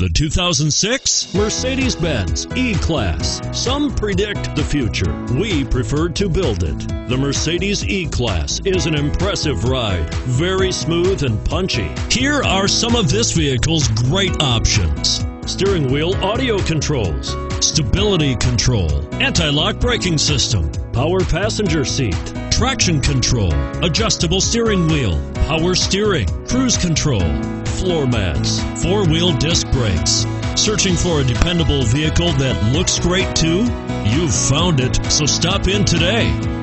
The 2006 Mercedes Benz E Class. Some predict the future. We preferred to build it. The Mercedes E Class is an impressive ride, very smooth and punchy. Here are some of this vehicle's great options steering wheel audio controls, stability control, anti lock braking system, power passenger seat, traction control, adjustable steering wheel, power steering, cruise control floor mats, four wheel disc brakes. Searching for a dependable vehicle that looks great too? You've found it, so stop in today.